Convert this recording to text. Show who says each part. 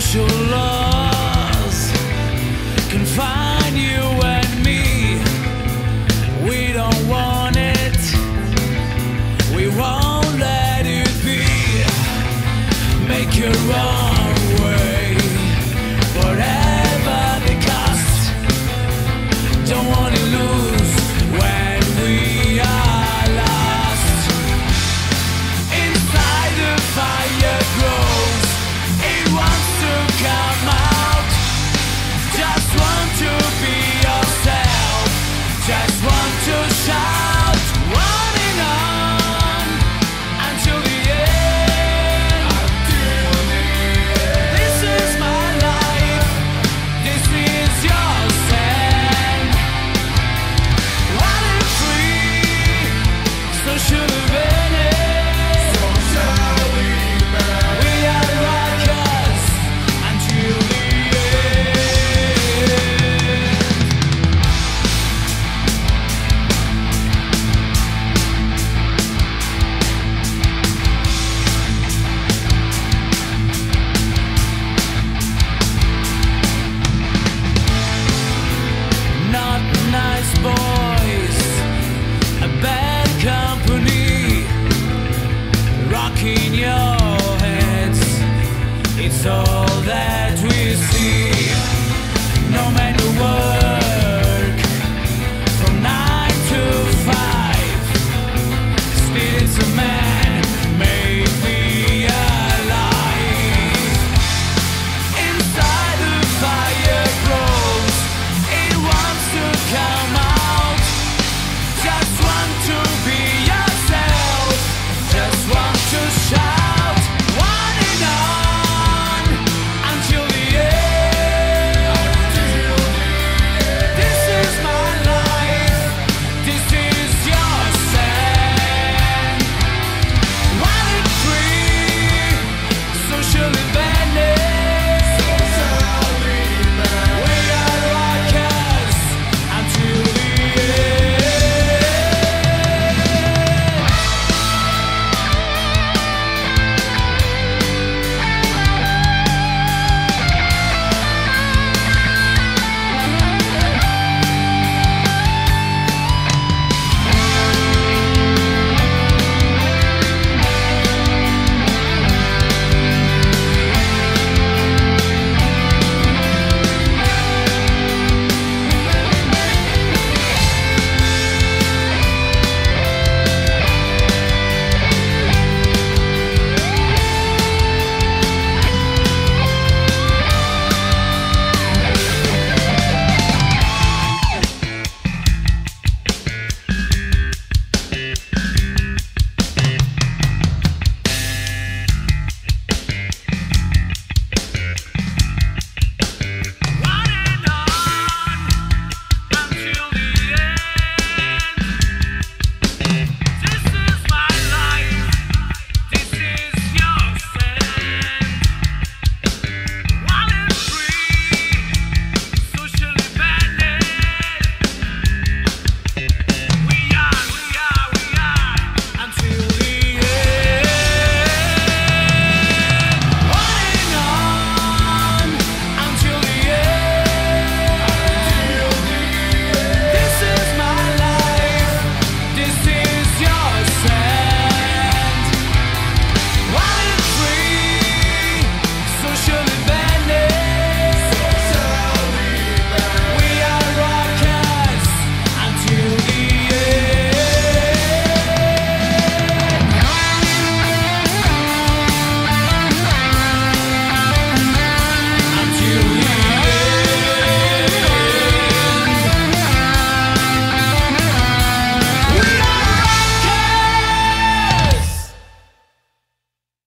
Speaker 1: social law